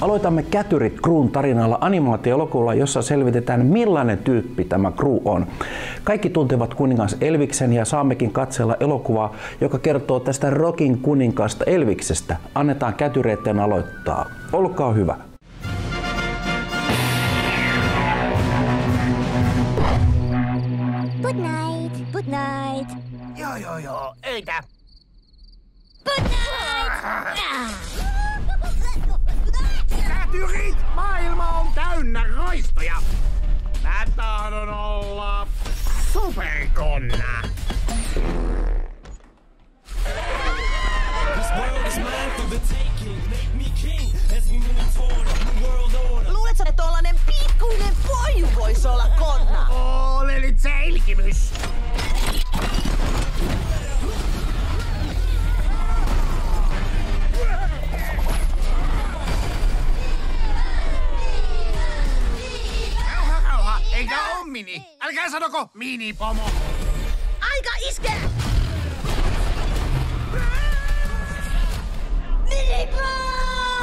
Aloitamme Kätyrit Kruun tarinalla animaatioelokuvalla, jossa selvitetään millainen tyyppi tämä Kru on. Kaikki tuntevat kuningas Elviksen ja saammekin katsella elokuvaa, joka kertoo tästä Rokin kuninkaasta Elviksestä. Annetaan Kätyreitten aloittaa. Olkaa hyvä. Good night. Good night. Joo, joo, joo. Eitä. Good night. Kätyrit! Maailma on täynnä roistoja. Mä tahdon olla superkonna. Luuletko, että tollanen pikkuinen poju voisi olla konna? Olelit se ilkimys. Sanoko mini-pomo. Aika iskeä!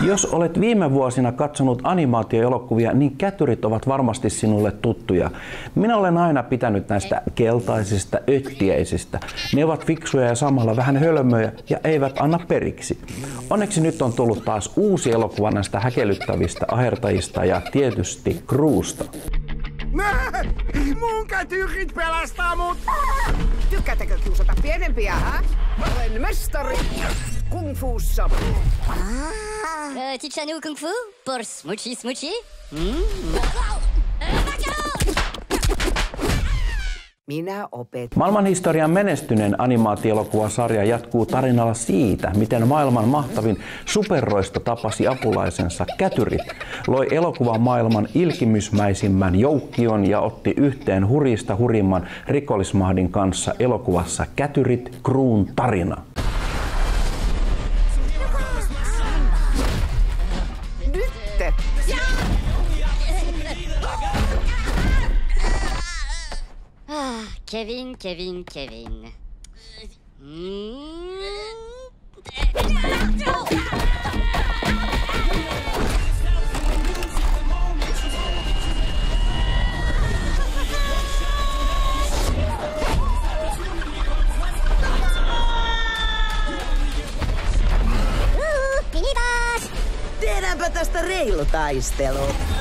Jos olet viime vuosina katsonut animaatioelokuvia, niin kätyrit ovat varmasti sinulle tuttuja. Minä olen aina pitänyt näistä keltaisista öttiäisistä. Ne ovat fiksuja ja samalla vähän hölmöjä ja eivät anna periksi. Onneksi nyt on tullut taas uusi elokuva näistä häkellyttävistä ahertajista ja tietysti Kruusta. Mun kätyrit pelastaa mut. Tykkäättekö kiusata pienempiä, hä? Olen mestari kung fussa. Euh, Teach-nous kung fu pour Smoochie Smoochie. Minä opetan. Maailmanhistorian menestyneen animaatioelokuvasarja jatkuu tarinalla siitä, miten maailman mahtavin superroisto tapasi apulaisensa Kätyrit, loi elokuvan maailman ilkimysmäisimmän joukkion ja otti yhteen hurista hurimman rikollismahdin kanssa elokuvassa Kätyrit Kruun tarina. Kevin, Kevin, Kevin. Pinibas! Tehdäänpä tästä reilu taistelu.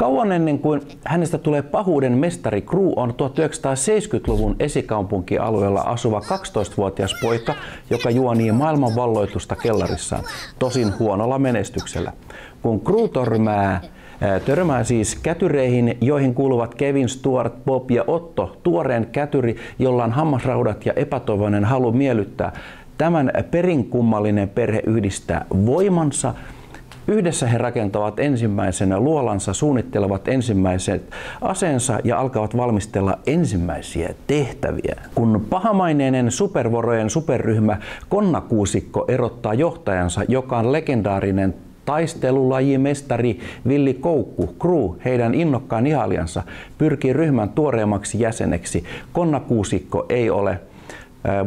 Kauan ennen kuin hänestä tulee pahuuden mestari Kru on 1970-luvun esikaupunkialueella asuva 12-vuotias poika, joka juonii maailman valloitusta kellarissaan, tosin huonolla menestyksellä. Kun Kru törmää ää, Törmää siis kätyreihin, joihin kuuluvat Kevin, Stuart, Bob ja Otto, tuoreen kätyri, jolla on hammasraudat ja epätoivoinen halu miellyttää. Tämän perinkummallinen perhe yhdistää voimansa Yhdessä he rakentavat ensimmäisenä luolansa, suunnittelevat ensimmäiset aseensa ja alkavat valmistella ensimmäisiä tehtäviä. Kun pahamaineinen supervorojen superryhmä Konnakuusikko erottaa johtajansa, joka on legendaarinen taistelulajimestari Villi Koukku, Kru, heidän innokkaan ihailijansa, pyrkii ryhmän tuoreemmaksi jäseneksi. Konnakuusikko ei ole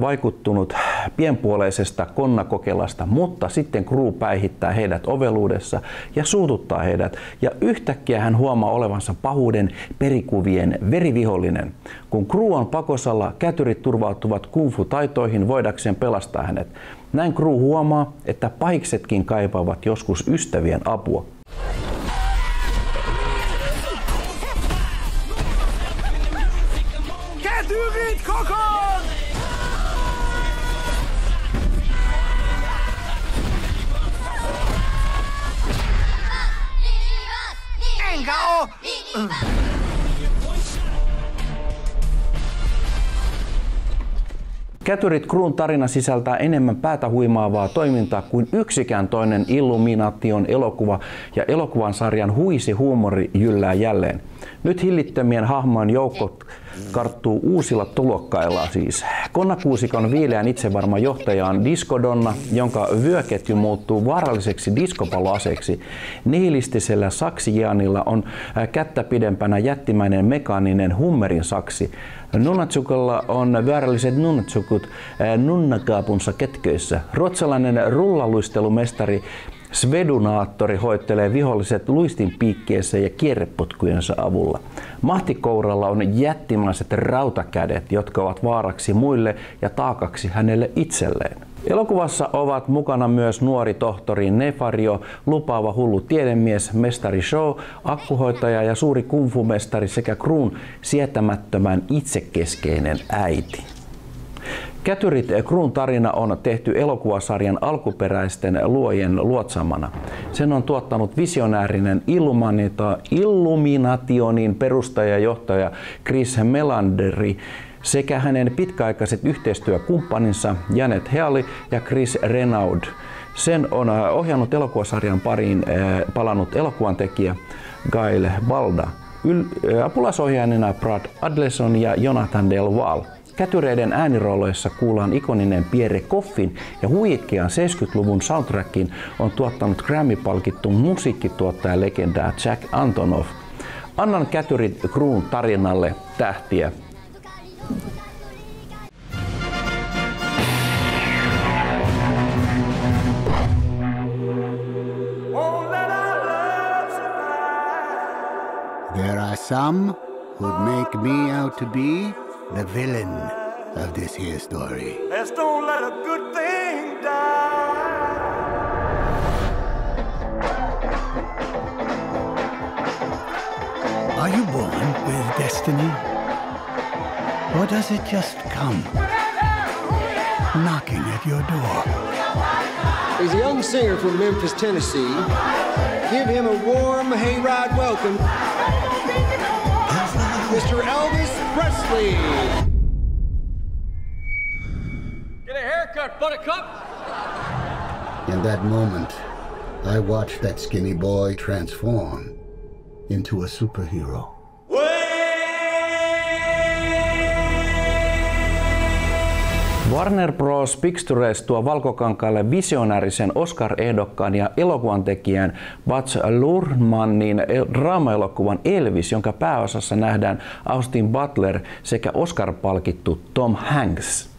vaikuttunut pienpuoleisesta konnakokelasta, mutta sitten Kru päihittää heidät oveluudessa ja suututtaa heidät. Ja yhtäkkiä hän huomaa olevansa pahuuden perikuvien verivihollinen. Kun Kru on pakosalla, kätyrit turvautuvat kungfu-taitoihin voidakseen pelastaa hänet. Näin Kru huomaa, että pahiksetkin kaipaavat joskus ystävien apua. Kätyrit kokoon! Kätyrit Kruun tarina sisältää enemmän päätä huimaavaa toimintaa kuin yksikään toinen Illumination elokuva ja elokuvan sarjan huisi huumori jyllää jälleen. Nyt hillittömien hahmojen joukko karttuu uusilla tulokkailla siis. Konnakuusikon viileän itsevarma johtaja on Discodonna, jonka vyöketju muuttuu vaaralliseksi diskopalloaseeksi. Nihilistisellä saksijaanilla on äh, kättä pidempänä jättimäinen mekaaninen hummerin saksi. Nunnatsukolla on väärälliset nunnatsukut äh, nunnakaapunsa ketköissä. Ruotsalainen rullaluistelumestari Svedunaattori hoittelee viholliset luistin piikkeessä ja kierrepotkujensa avulla. Mahtikouralla on jättimäiset rautakädet, jotka ovat vaaraksi muille ja taakaksi hänelle itselleen. Elokuvassa ovat mukana myös nuori tohtori Nefario, lupaava hullu tiedemies, mestari Show, akkuhoitaja ja suuri kumfumestari sekä kruun sietämättömän itsekeskeinen äiti. Kätyrit Kruun tarina on tehty elokuvasarjan alkuperäisten luojen luotsamana. Sen on tuottanut visionäärinen Illuminationin perustaja ja johtaja Chris Melanderi sekä hänen pitkäaikaiset yhteistyökumppaninsa Janet Healy ja Chris Renaud. Sen on ohjannut elokuvasarjan pariin palannut elokuvan tekijä Gail Balda. Yl- apulaisohjaajana Brad Adleson ja Jonathan Del Valle. Kätyreiden äänirolleissa kuullaan ikoninen Pierre Koffin ja huikean 70-luvun soundtrackin on tuottanut Grammy-palkittu musiikkituottaja legendaa Jack Antonoff. Annan Kätyrit Kruun tarinalle tähtiä. There are some who'd make me out to be the villain of this here story. Let's don't let a good thing die. Are you born with destiny? Or does it just come knocking at your door? He's a young singer from Memphis, Tennessee. Give him a warm hayride welcome, Mr. Elvis Presley. Get a haircut, buttercup. In that moment, I watched that skinny boy transform into a superhero. Warner Bros. Pictures tuo valkokankaalle visionäärisen Oscar-ehdokkaan ja elokuvan tekijän Butch Lurmanin draama-elokuvan Elvis, jonka pääosassa nähdään Austin Butler sekä Oscar-palkittu Tom Hanks.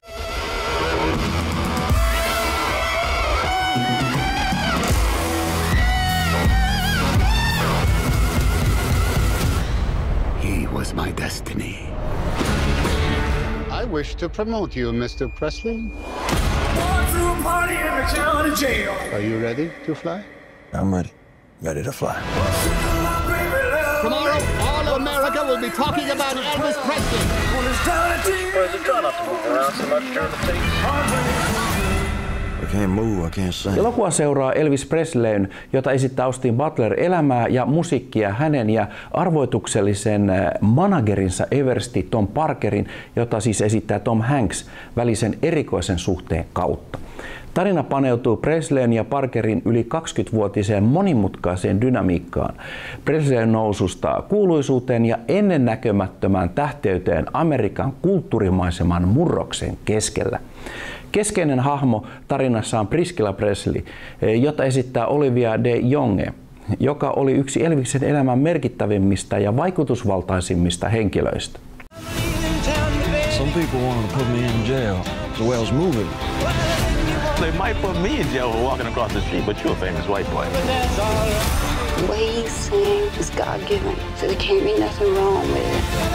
He was my destiny. I wish to promote you, Mr. Presley. Going to a party in the county jail. Are you ready to fly? I'm ready. Ready to fly. Tomorrow, all of America will be talking about Elvis Presley. When it's down at I can't move. I can't sing. Elokuva seuraa Elvis Presleyn, jota esittää Austin Butler elämää ja musiikkia hänen ja arvoituksellisen äh, managerinsa Eversti Tom Parkerin, jota siis esittää Tom Hanks, välisen erikoisen suhteen kautta. Tarina paneutuu Presleyn ja Parkerin yli 20-vuotiseen monimutkaiseen dynamiikkaan. Presleyn noususta kuuluisuuteen ja ennennäkemättömään tähteyteen Amerikan kulttuurimaiseman murroksen keskellä. Keskeinen hahmo tarinassa on Priscilla Presley, jota esittää Olivia de Jonge, joka oli yksi Elviksen elämän merkittävimmistä ja vaikutusvaltaisimmista henkilöistä. Some people want to put me in jail. The moving. They might put me in jail for walking across the street, but you're a famous white boy. The way he sang is God given, so there can't be nothing wrong with it.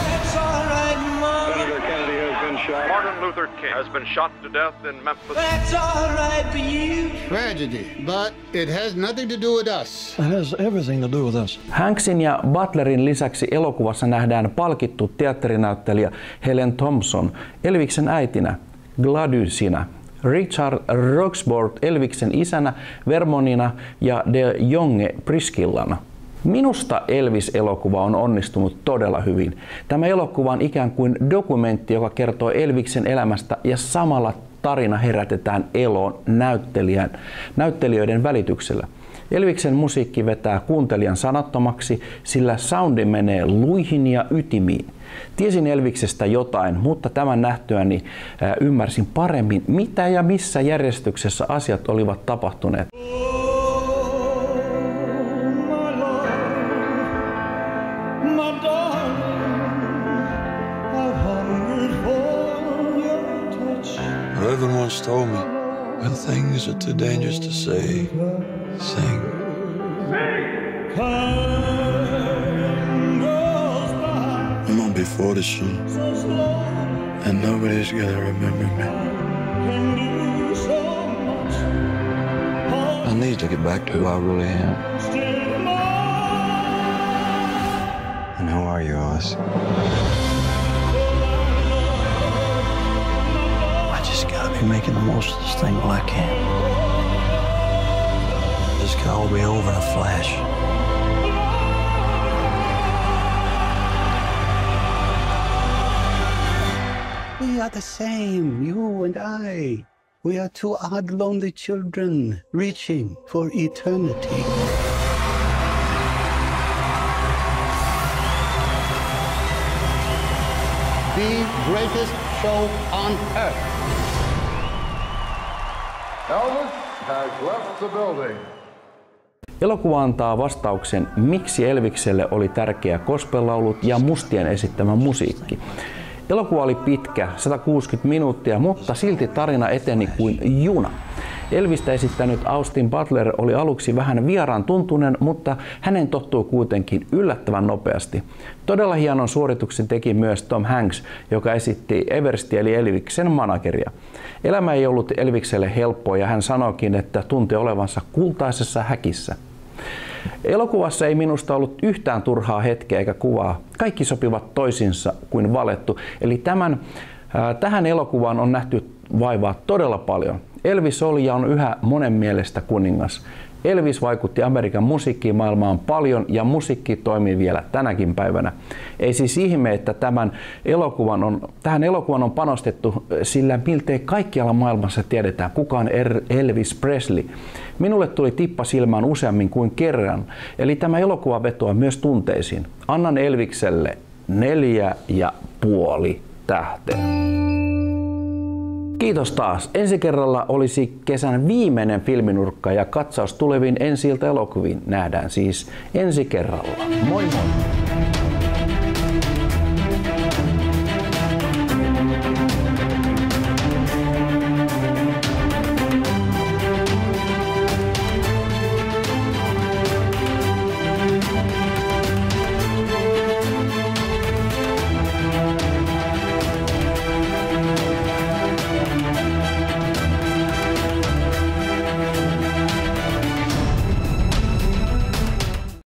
Martin Luther King has been shot to death in Memphis. That's all right for you. Tragedy, but it has nothing to do with us. It has everything to do with us. Hanksin ja Butlerin lisäksi elokuvassa nähdään palkittu teatterinäyttelijä Helen Thompson Elviksen äitinä, Gladysina, Richard Roxburgh Elviksen isänä, Vermonina ja De Jonge Priskillana. Minusta Elvis-elokuva on onnistunut todella hyvin. Tämä elokuva on ikään kuin dokumentti, joka kertoo Elviksen elämästä ja samalla tarina herätetään eloon näyttelijän, näyttelijöiden välityksellä. Elviksen musiikki vetää kuuntelijan sanattomaksi, sillä soundi menee luihin ja ytimiin. Tiesin Elviksestä jotain, mutta tämän nähtyäni ymmärsin paremmin, mitä ja missä järjestyksessä asiat olivat tapahtuneet. Reverend once told me, when things are too dangerous to say, sing. I'm gonna be 40 soon, and nobody's gonna remember me. I need to get back to who I really am. And who are you, Oz? Making the most of this thing while I can. This could all be over in a flash. We are the same, you and I. We are two odd, lonely children reaching for eternity. The greatest show on earth. Elvis has left the building. Elokuva antaa vastauksen, miksi Elvikselle oli tärkeä gospel-laulut ja mustien esittämä musiikki. Elokuva oli pitkä, 160 minuuttia, mutta silti tarina eteni kuin juna. Elvistä esittänyt Austin Butler oli aluksi vähän vieraan tuntunen, mutta hänen tottuu kuitenkin yllättävän nopeasti. Todella hienon suorituksen teki myös Tom Hanks, joka esitti Eversti eli Elviksen manageria. Elämä ei ollut Elvikselle helppoa ja hän sanoikin, että tuntee olevansa kultaisessa häkissä. Elokuvassa ei minusta ollut yhtään turhaa hetkeä eikä kuvaa. Kaikki sopivat toisinsa kuin valettu. Eli tämän, ää, tähän elokuvaan on nähty vaivaa todella paljon. Elvis oli ja on yhä monen mielestä kuningas. Elvis vaikutti Amerikan musiikkimaailmaan paljon ja musiikki toimii vielä tänäkin päivänä. Ei siis ihme, että tämän elokuvan on, tähän elokuvan on panostettu, sillä miltei kaikkialla maailmassa tiedetään, kuka on Er- Elvis Presley. Minulle tuli tippa silmään useammin kuin kerran, eli tämä elokuva vetoaa myös tunteisiin. Annan Elvikselle neljä ja puoli tähteä. Kiitos taas. Ensi kerralla olisi kesän viimeinen filminurkka ja katsaus tuleviin ensi elokuviin nähdään siis ensi kerralla. Moi moi!